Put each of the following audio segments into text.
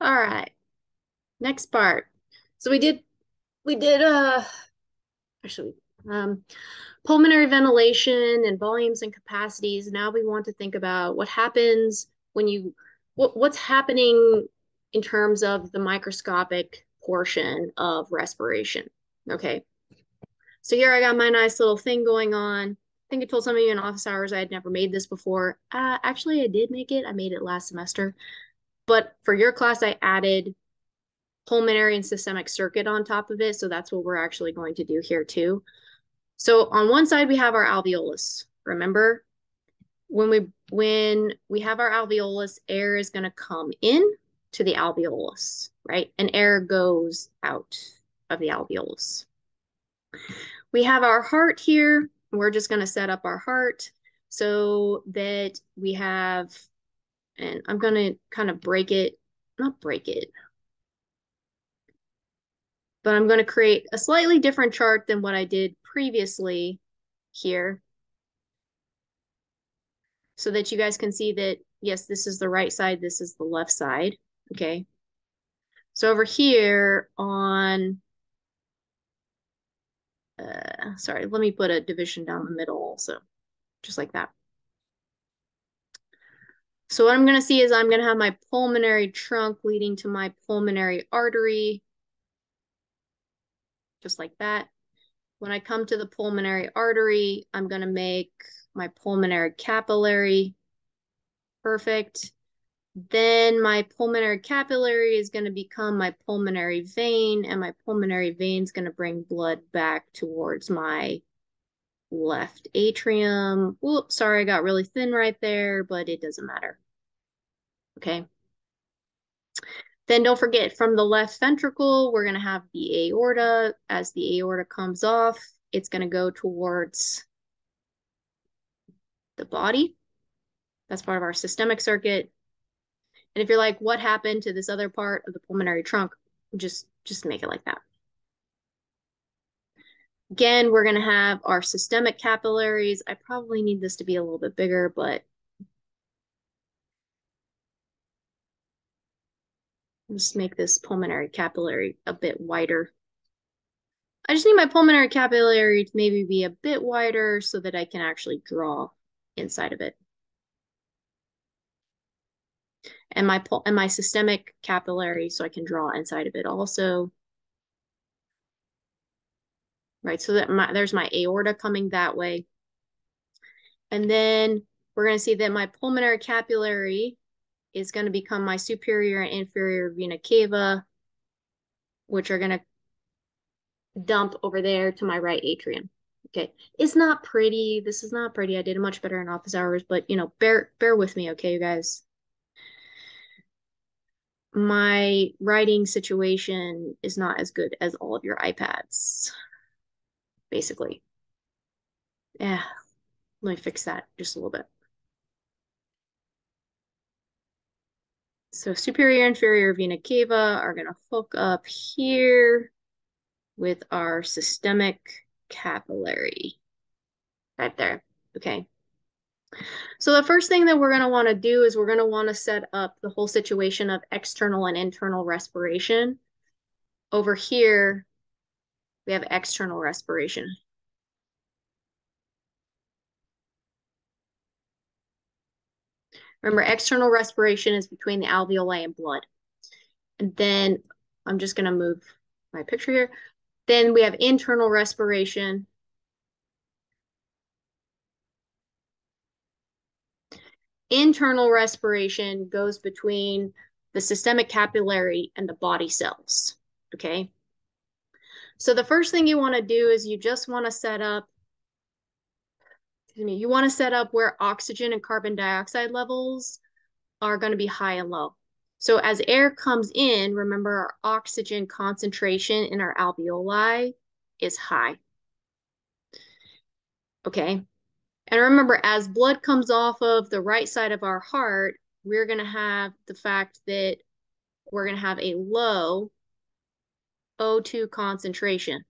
All right. Next part. So we did we did uh actually um pulmonary ventilation and volumes and capacities. Now we want to think about what happens when you what what's happening in terms of the microscopic portion of respiration. Okay. So here I got my nice little thing going on. I think I told some of you in office hours I had never made this before. Uh, actually, I did make it. I made it last semester. But for your class, I added pulmonary and systemic circuit on top of it. So that's what we're actually going to do here too. So on one side, we have our alveolus. Remember, when we when we have our alveolus, air is going to come in to the alveolus, right? And air goes out of the alveolus. We have our heart here. We're just going to set up our heart so that we have, and I'm going to kind of break it, not break it, but I'm going to create a slightly different chart than what I did previously here so that you guys can see that, yes, this is the right side, this is the left side, okay? So over here on, uh, sorry, let me put a division down the middle also, just like that. So what I'm going to see is I'm going to have my pulmonary trunk leading to my pulmonary artery, just like that. When I come to the pulmonary artery, I'm going to make my pulmonary capillary. Perfect. Then my pulmonary capillary is going to become my pulmonary vein, and my pulmonary vein is going to bring blood back towards my left atrium. Whoops, sorry, I got really thin right there, but it doesn't matter. Okay. Then don't forget from the left ventricle, we're going to have the aorta. As the aorta comes off, it's going to go towards the body. That's part of our systemic circuit. And if you're like, what happened to this other part of the pulmonary trunk? Just, just make it like that. Again, we're going to have our systemic capillaries. I probably need this to be a little bit bigger, but just make this pulmonary capillary a bit wider. I just need my pulmonary capillary to maybe be a bit wider so that I can actually draw inside of it. And my and my systemic capillary so I can draw inside of it also. Right, so that my, there's my aorta coming that way. And then we're going to see that my pulmonary capillary is going to become my superior and inferior vena cava, which are going to dump over there to my right atrium. Okay, it's not pretty. This is not pretty. I did much better in office hours, but you know, bear bear with me, okay, you guys. My writing situation is not as good as all of your iPads, basically. Yeah, let me fix that just a little bit. So superior inferior vena cava are going to hook up here with our systemic capillary right there. Okay. So the first thing that we're going to want to do is we're going to want to set up the whole situation of external and internal respiration. Over here, we have external respiration. Remember, external respiration is between the alveoli and blood. And then I'm just going to move my picture here. Then we have internal respiration. Internal respiration goes between the systemic capillary and the body cells, okay? So the first thing you want to do is you just want to set up excuse me, you want to set up where oxygen and carbon dioxide levels are going to be high and low. So as air comes in, remember our oxygen concentration in our alveoli is high. Okay. And remember, as blood comes off of the right side of our heart, we're going to have the fact that we're going to have a low O2 concentration.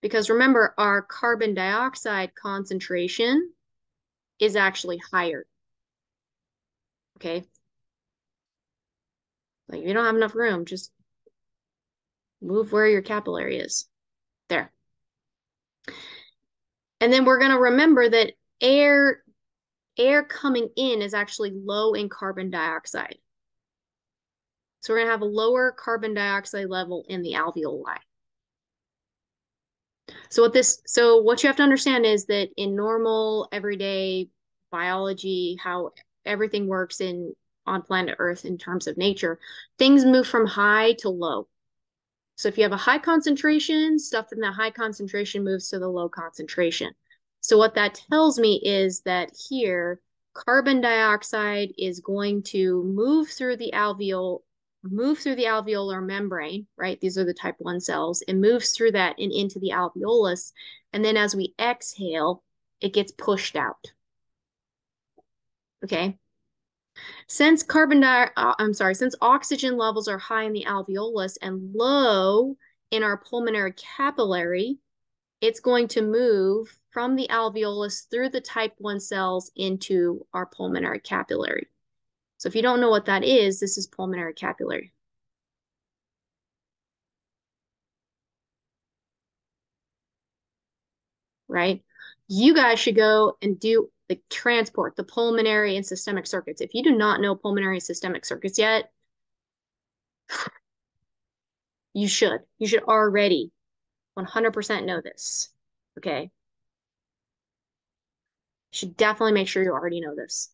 Because remember, our carbon dioxide concentration is actually higher. Okay. Like you don't have enough room, just move where your capillary is. There. And then we're going to remember that air air coming in is actually low in carbon dioxide. So we're going to have a lower carbon dioxide level in the alveoli. So what this so what you have to understand is that in normal everyday biology, how everything works in on planet Earth in terms of nature, things move from high to low. So if you have a high concentration, stuff in that high concentration moves to the low concentration. So what that tells me is that here, carbon dioxide is going to move through the alveol, move through the alveolar membrane, right? These are the type 1 cells. It moves through that and into the alveolus. And then as we exhale, it gets pushed out. Okay. Since carbon dioxide, uh, I'm sorry, since oxygen levels are high in the alveolus and low in our pulmonary capillary, it's going to move from the alveolus through the type 1 cells into our pulmonary capillary. So if you don't know what that is, this is pulmonary capillary. Right? You guys should go and do the transport, the pulmonary and systemic circuits. If you do not know pulmonary and systemic circuits yet, you should. You should already 100% know this. Okay. You should definitely make sure you already know this.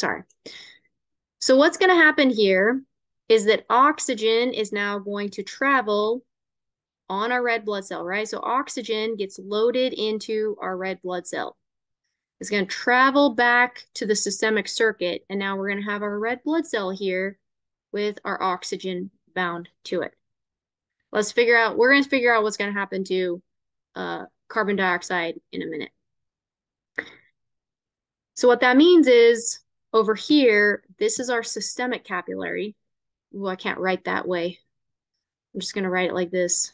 Sorry. So what's going to happen here is that oxygen is now going to travel on our red blood cell, right? So oxygen gets loaded into our red blood cell. It's going to travel back to the systemic circuit, and now we're going to have our red blood cell here with our oxygen bound to it. Let's figure out, we're going to figure out what's going to happen to uh, carbon dioxide in a minute. So what that means is over here, this is our systemic capillary. Ooh, I can't write that way. I'm just going to write it like this.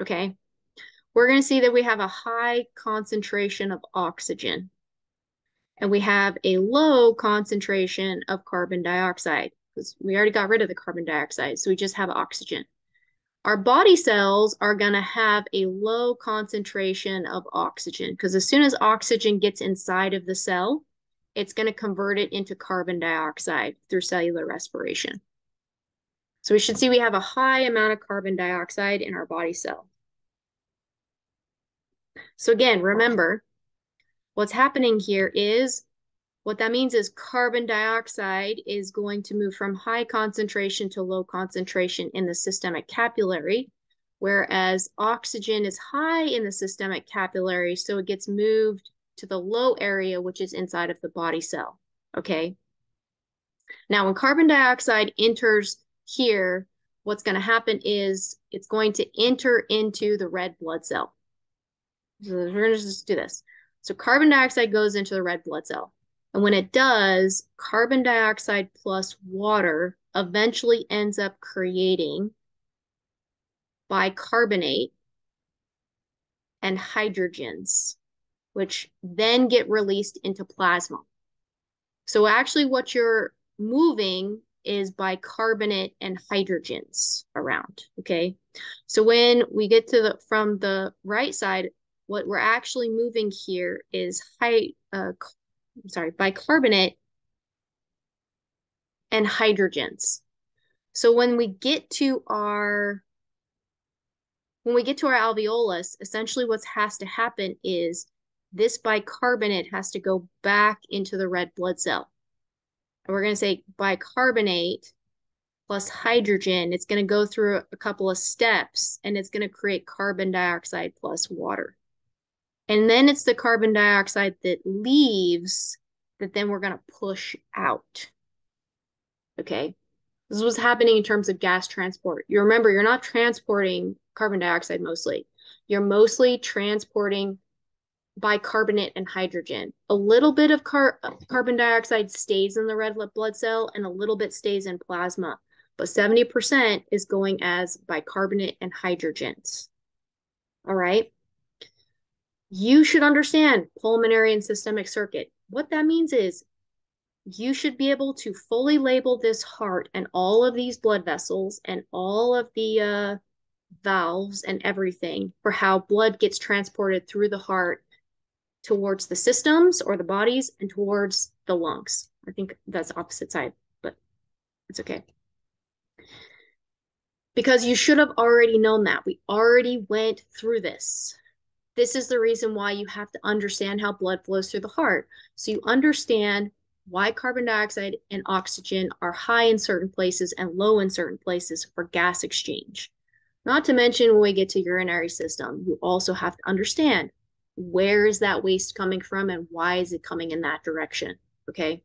okay, we're going to see that we have a high concentration of oxygen and we have a low concentration of carbon dioxide because we already got rid of the carbon dioxide. So we just have oxygen. Our body cells are going to have a low concentration of oxygen because as soon as oxygen gets inside of the cell, it's going to convert it into carbon dioxide through cellular respiration. So we should see we have a high amount of carbon dioxide in our body cell. So again, remember, what's happening here is, what that means is carbon dioxide is going to move from high concentration to low concentration in the systemic capillary, whereas oxygen is high in the systemic capillary, so it gets moved to the low area, which is inside of the body cell, okay? Now, when carbon dioxide enters here, what's going to happen is it's going to enter into the red blood cell. So we're going to just do this. So carbon dioxide goes into the red blood cell. And when it does, carbon dioxide plus water eventually ends up creating bicarbonate and hydrogens, which then get released into plasma. So actually what you're moving is bicarbonate and hydrogens around, okay? So when we get to the, from the right side, what we're actually moving here is high, uh, sorry, bicarbonate and hydrogens. So when we get to our when we get to our alveolus, essentially what has to happen is this bicarbonate has to go back into the red blood cell and we're going to say bicarbonate plus hydrogen. It's going to go through a couple of steps and it's going to create carbon dioxide plus water. And then it's the carbon dioxide that leaves that then we're going to push out. Okay. This was happening in terms of gas transport. You remember, you're not transporting carbon dioxide mostly. You're mostly transporting bicarbonate and hydrogen. A little bit of car carbon dioxide stays in the red blood cell and a little bit stays in plasma, but 70% is going as bicarbonate and hydrogens. All right. You should understand pulmonary and systemic circuit. What that means is you should be able to fully label this heart and all of these blood vessels and all of the uh, valves and everything for how blood gets transported through the heart towards the systems or the bodies and towards the lungs. I think that's opposite side, but it's okay. Because you should have already known that. We already went through this. This is the reason why you have to understand how blood flows through the heart. So you understand why carbon dioxide and oxygen are high in certain places and low in certain places for gas exchange. Not to mention when we get to urinary system, you also have to understand where is that waste coming from and why is it coming in that direction, okay?